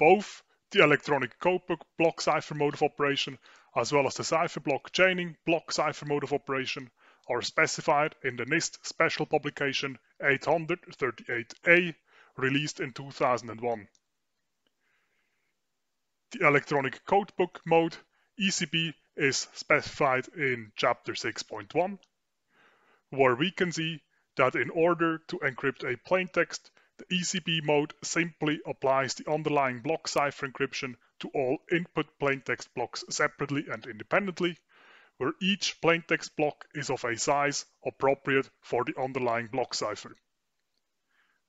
Both the electronic codebook block cipher mode of operation as well as the cipher block chaining block cipher mode of operation are specified in the NIST Special Publication 838A released in 2001. The electronic codebook mode ECB is specified in Chapter 6.1, where we can see that in order to encrypt a plaintext, the ECB mode simply applies the underlying block cipher encryption to all input plaintext blocks separately and independently, where each plaintext block is of a size appropriate for the underlying block cipher.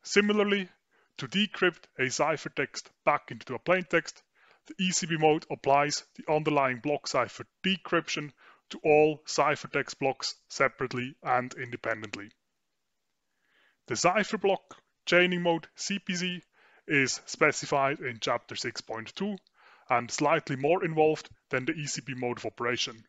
Similarly, to decrypt a ciphertext back into a plaintext, the ECB mode applies the underlying block cipher decryption to all ciphertext blocks separately and independently. The cipher block chaining mode CBC is specified in chapter 6.2 and slightly more involved than the ECB mode of operation.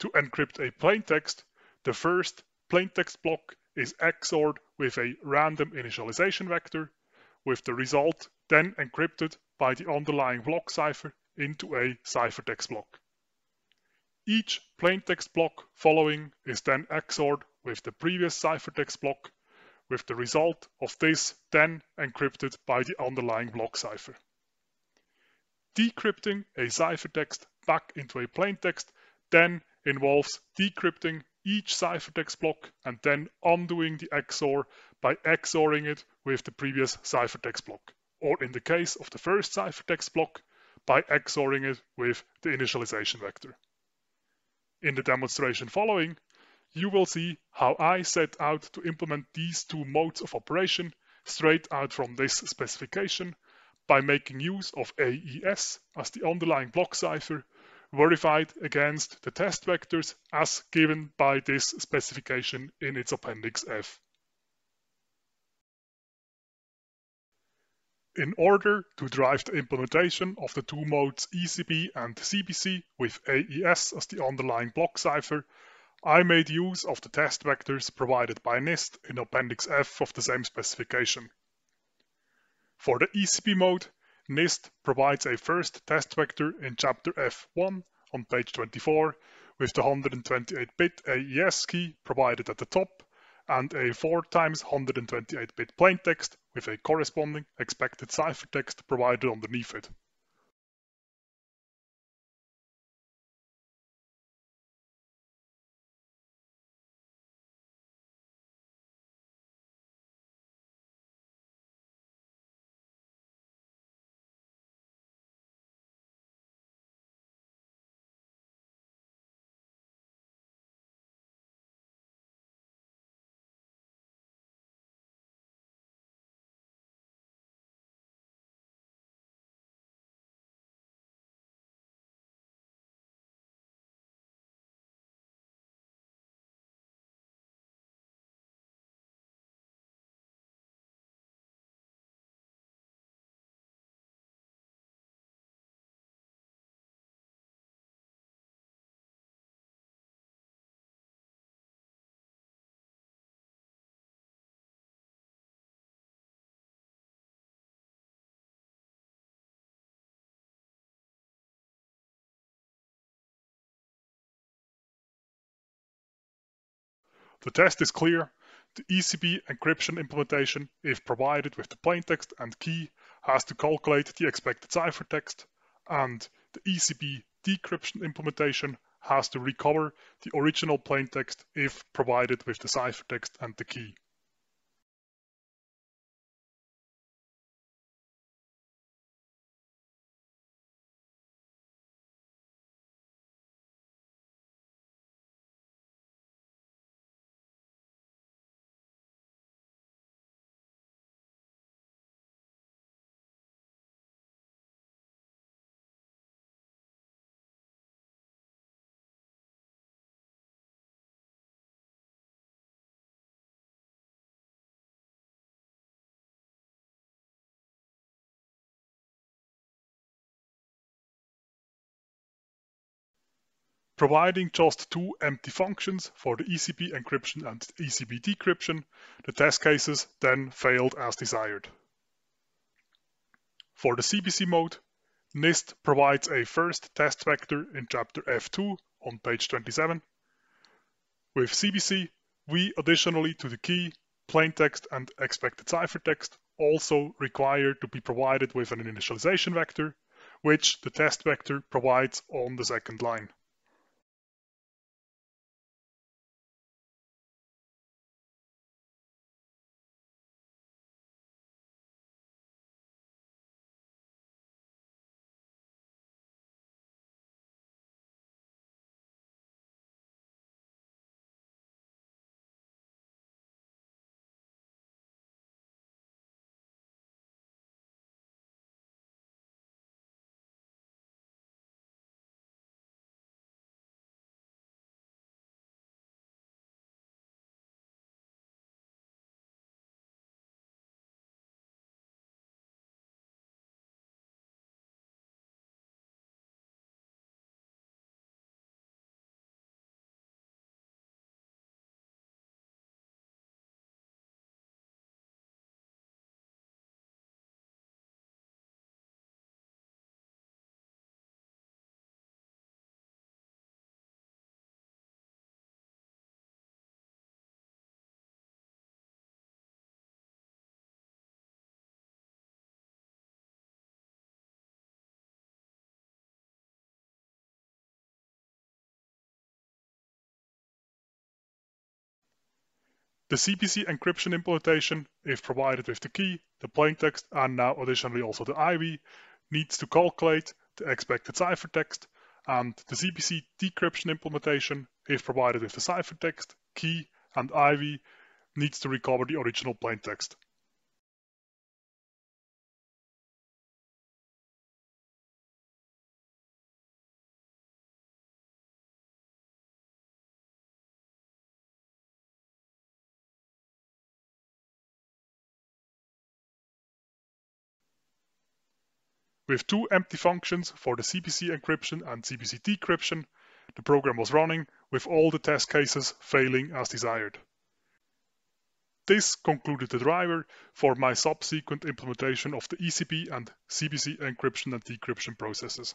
To encrypt a plaintext, the first plaintext block is XORed with a random initialization vector, with the result then encrypted by the underlying block cipher into a ciphertext block. Each plaintext block following is then XORed with the previous ciphertext block, with the result of this then encrypted by the underlying block cipher. Decrypting a ciphertext back into a plaintext then involves decrypting each ciphertext block and then undoing the XOR by XORing it with the previous ciphertext block, or in the case of the first ciphertext block, by XORing it with the initialization vector. In the demonstration following, you will see how I set out to implement these two modes of operation straight out from this specification by making use of AES as the underlying block cipher verified against the test vectors as given by this specification in its Appendix F. In order to drive the implementation of the two modes ECB and CBC with AES as the underlying block cipher, I made use of the test vectors provided by NIST in Appendix F of the same specification. For the ECB mode, NIST provides a first test vector in chapter F1 on page 24 with the 128-bit AES key provided at the top and a 4 times 128-bit plaintext with a corresponding expected ciphertext provided underneath it. The test is clear. The ECB encryption implementation, if provided with the plaintext and key, has to calculate the expected ciphertext, and the ECB decryption implementation has to recover the original plaintext if provided with the ciphertext and the key. Providing just two empty functions for the ECB encryption and ECB decryption, the test cases then failed as desired. For the CBC mode, NIST provides a first test vector in chapter F2 on page 27. With CBC, we additionally to the key, plaintext and expected ciphertext also require to be provided with an initialization vector, which the test vector provides on the second line. The CBC encryption implementation, if provided with the key, the plaintext, and now additionally also the IV, needs to calculate the expected ciphertext, and the CBC decryption implementation, if provided with the ciphertext, key, and IV, needs to recover the original plaintext. With two empty functions for the CBC encryption and CBC decryption, the program was running with all the test cases failing as desired. This concluded the driver for my subsequent implementation of the ECB and CBC encryption and decryption processes.